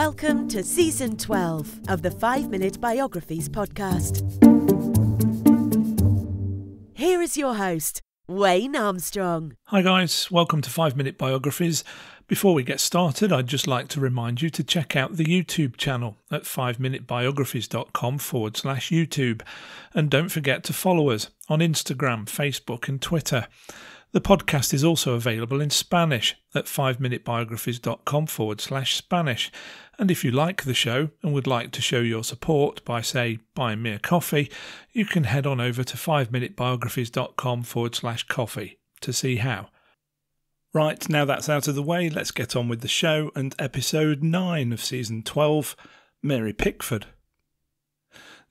Welcome to Season 12 of the 5 Minute Biographies podcast. Here is your host, Wayne Armstrong. Hi, guys. Welcome to 5 Minute Biographies. Before we get started, I'd just like to remind you to check out the YouTube channel at 5minutebiographies.com forward slash YouTube. And don't forget to follow us on Instagram, Facebook, and Twitter. The podcast is also available in Spanish at 5minutebiographies.com forward slash Spanish. And if you like the show and would like to show your support by, say, buying me a coffee, you can head on over to 5minutebiographies.com forward slash coffee to see how. Right, now that's out of the way, let's get on with the show and episode 9 of season 12 Mary Pickford.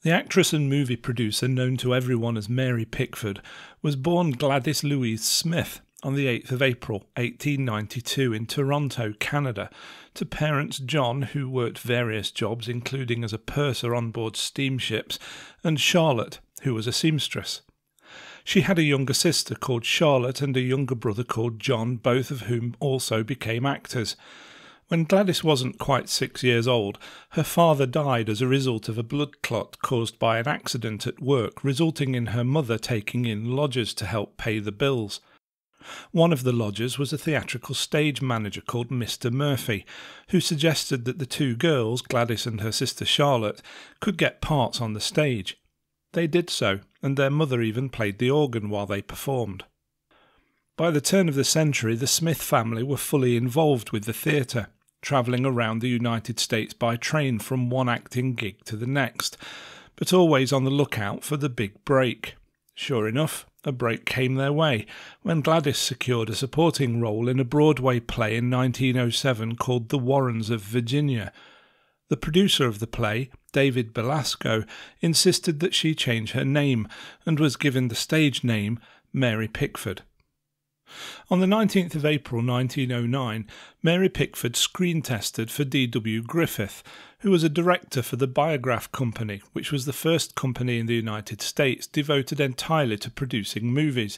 The actress and movie producer known to everyone as Mary Pickford was born Gladys Louise Smith on the 8th of April 1892 in Toronto, Canada, to parents John, who worked various jobs including as a purser on board steamships, and Charlotte, who was a seamstress. She had a younger sister called Charlotte and a younger brother called John, both of whom also became actors. When Gladys wasn't quite six years old, her father died as a result of a blood clot caused by an accident at work, resulting in her mother taking in lodgers to help pay the bills. One of the lodgers was a theatrical stage manager called Mr. Murphy, who suggested that the two girls, Gladys and her sister Charlotte, could get parts on the stage. They did so, and their mother even played the organ while they performed. By the turn of the century, the Smith family were fully involved with the theatre travelling around the United States by train from one acting gig to the next, but always on the lookout for the big break. Sure enough, a break came their way when Gladys secured a supporting role in a Broadway play in 1907 called The Warrens of Virginia. The producer of the play, David Belasco, insisted that she change her name and was given the stage name Mary Pickford. On the 19th of April 1909, Mary Pickford screen tested for D.W. Griffith, who was a director for the Biograph Company, which was the first company in the United States devoted entirely to producing movies.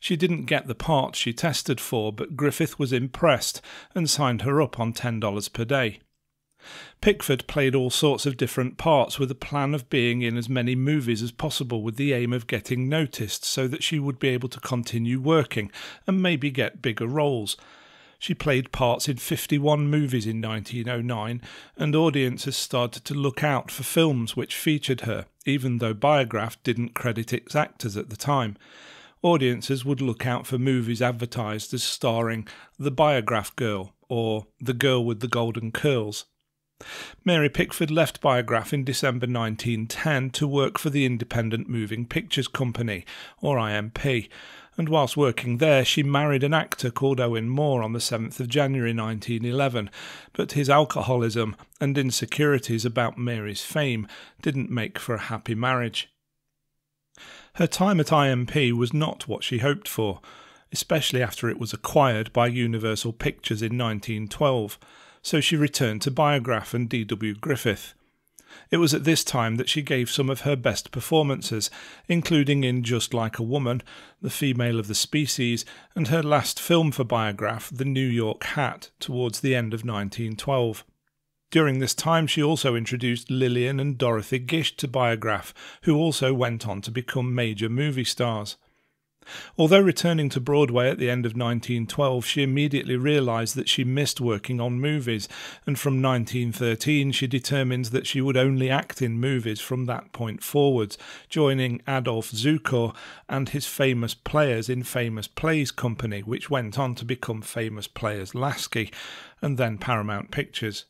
She didn't get the part she tested for, but Griffith was impressed and signed her up on $10 per day. Pickford played all sorts of different parts with a plan of being in as many movies as possible with the aim of getting noticed so that she would be able to continue working and maybe get bigger roles. She played parts in 51 movies in 1909, and audiences started to look out for films which featured her, even though Biograph didn't credit its actors at the time. Audiences would look out for movies advertised as starring the Biograph Girl or the Girl with the Golden Curls. Mary Pickford left Biograph in December 1910 to work for the Independent Moving Pictures Company, or IMP, and whilst working there she married an actor called Owen Moore on the 7th of January 1911, but his alcoholism and insecurities about Mary's fame didn't make for a happy marriage. Her time at IMP was not what she hoped for, especially after it was acquired by Universal Pictures in 1912 so she returned to Biograph and D.W. Griffith. It was at this time that she gave some of her best performances, including in Just Like a Woman, The Female of the Species, and her last film for Biograph, The New York Hat, towards the end of 1912. During this time, she also introduced Lillian and Dorothy Gish to Biograph, who also went on to become major movie stars. Although returning to Broadway at the end of 1912, she immediately realised that she missed working on movies, and from 1913 she determined that she would only act in movies from that point forwards, joining Adolf Zukor and his famous players in Famous Plays Company, which went on to become Famous Players Lasky, and then Paramount Pictures.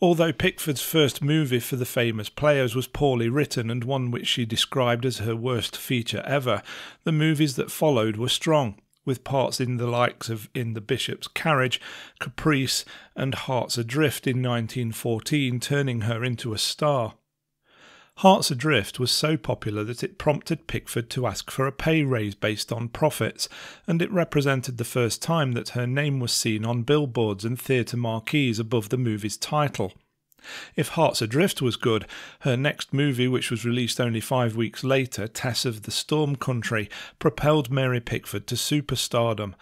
Although Pickford's first movie for the famous players was poorly written and one which she described as her worst feature ever, the movies that followed were strong, with parts in the likes of In the Bishop's Carriage, Caprice, and Hearts Adrift in 1914 turning her into a star. Hearts Adrift was so popular that it prompted Pickford to ask for a pay raise based on profits, and it represented the first time that her name was seen on billboards and theatre marquees above the movie's title. If Hearts Adrift was good, her next movie, which was released only five weeks later, Tess of the Storm Country, propelled Mary Pickford to superstardom.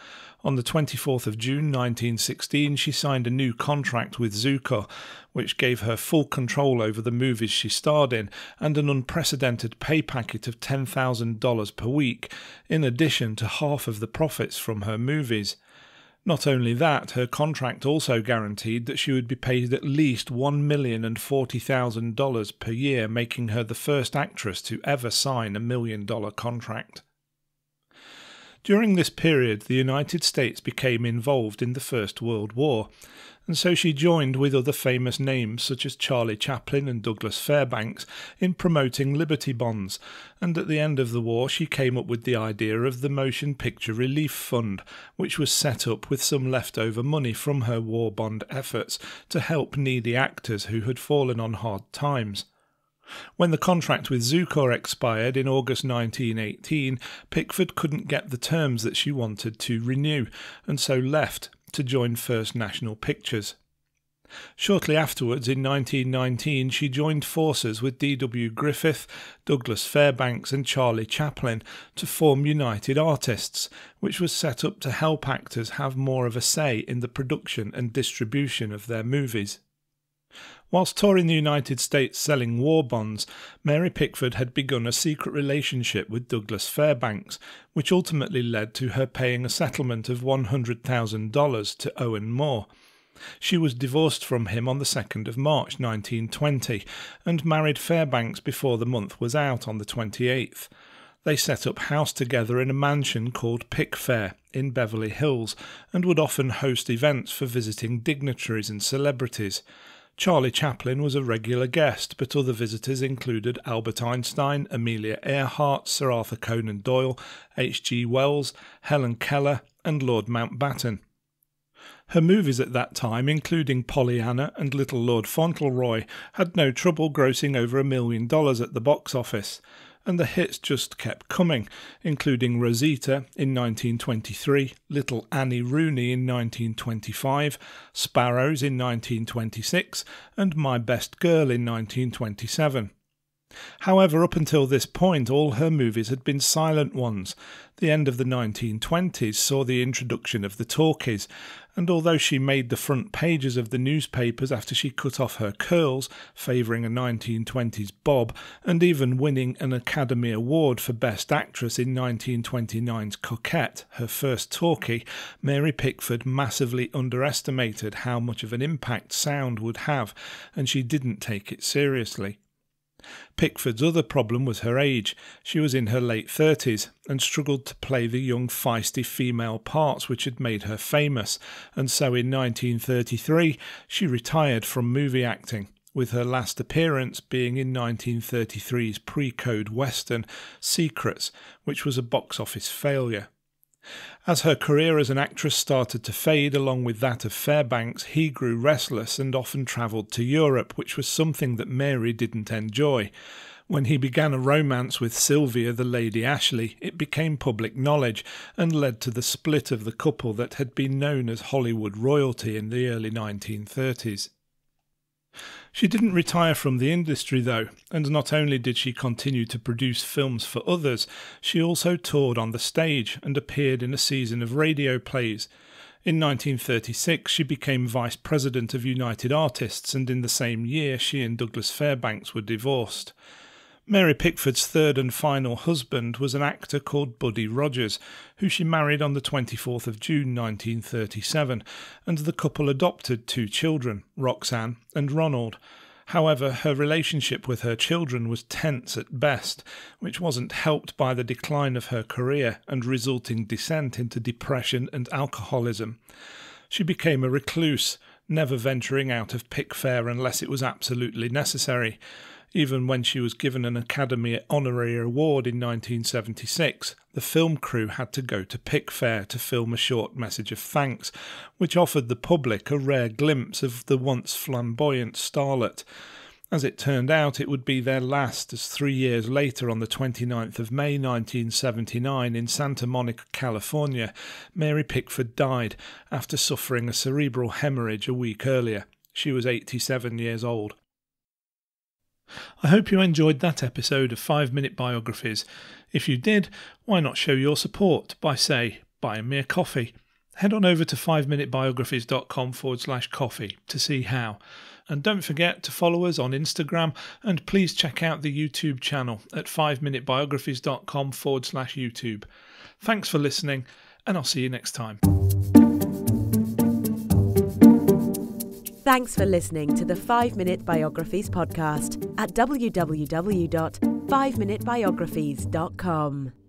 On the 24th of June 1916, she signed a new contract with Zukor, which gave her full control over the movies she starred in and an unprecedented pay packet of $10,000 per week, in addition to half of the profits from her movies. Not only that, her contract also guaranteed that she would be paid at least one million and forty thousand dollars per year, making her the first actress to ever sign a million dollar contract. During this period, the United States became involved in the First World War, and so she joined with other famous names such as Charlie Chaplin and Douglas Fairbanks in promoting Liberty Bonds, and at the end of the war she came up with the idea of the Motion Picture Relief Fund, which was set up with some leftover money from her war bond efforts to help needy actors who had fallen on hard times. When the contract with Zukor expired in August 1918, Pickford couldn't get the terms that she wanted to renew, and so left to join First National Pictures. Shortly afterwards, in 1919, she joined forces with D.W. Griffith, Douglas Fairbanks, and Charlie Chaplin to form United Artists, which was set up to help actors have more of a say in the production and distribution of their movies. Whilst touring the United States selling war bonds, Mary Pickford had begun a secret relationship with Douglas Fairbanks, which ultimately led to her paying a settlement of $100,000 to Owen Moore. She was divorced from him on the 2nd of March 1920 and married Fairbanks before the month was out on the 28th. They set up house together in a mansion called Pickfair in Beverly Hills and would often host events for visiting dignitaries and celebrities. Charlie Chaplin was a regular guest, but other visitors included Albert Einstein, Amelia Earhart, Sir Arthur Conan Doyle, H.G. Wells, Helen Keller, and Lord Mountbatten. Her movies at that time, including Pollyanna and Little Lord Fauntleroy, had no trouble grossing over a million dollars at the box office and the hits just kept coming, including Rosita in 1923, Little Annie Rooney in 1925, Sparrows in 1926, and My Best Girl in 1927. However, up until this point, all her movies had been silent ones. The end of the 1920s saw the introduction of the talkies, and although she made the front pages of the newspapers after she cut off her curls, favouring a 1920s bob, and even winning an Academy Award for Best Actress in 1929's Coquette, her first talkie, Mary Pickford massively underestimated how much of an impact sound would have, and she didn't take it seriously. Pickford's other problem was her age. She was in her late thirties and struggled to play the young, feisty female parts which had made her famous, and so in 1933 she retired from movie acting, with her last appearance being in 1933's pre code western Secrets, which was a box office failure. As her career as an actress started to fade along with that of Fairbanks, he grew restless and often travelled to Europe, which was something that Mary didn't enjoy. When he began a romance with Sylvia the Lady Ashley, it became public knowledge and led to the split of the couple that had been known as Hollywood royalty in the early 1930s. She didn't retire from the industry though, and not only did she continue to produce films for others, she also toured on the stage and appeared in a season of radio plays. In 1936, she became vice president of United Artists, and in the same year, she and Douglas Fairbanks were divorced. Mary Pickford's third and final husband was an actor called Buddy Rogers, who she married on the 24th of June 1937, and the couple adopted two children, Roxanne and Ronald. However, her relationship with her children was tense at best, which wasn't helped by the decline of her career and resulting descent into depression and alcoholism. She became a recluse, never venturing out of Pickfair unless it was absolutely necessary. Even when she was given an Academy Honorary Award in 1976, the film crew had to go to Pickfair to film a short message of thanks, which offered the public a rare glimpse of the once flamboyant starlet. As it turned out, it would be their last, as three years later, on the 29th of May 1979, in Santa Monica, California, Mary Pickford died after suffering a cerebral hemorrhage a week earlier. She was 87 years old. I hope you enjoyed that episode of 5 Minute Biographies. If you did, why not show your support by, say, buying me a coffee? head on over to 5minutebiographies.com forward slash coffee to see how. And don't forget to follow us on Instagram and please check out the YouTube channel at 5minutebiographies.com forward slash YouTube. Thanks for listening, and I'll see you next time. Thanks for listening to the 5 Minute Biographies podcast at www.5minutebiographies.com.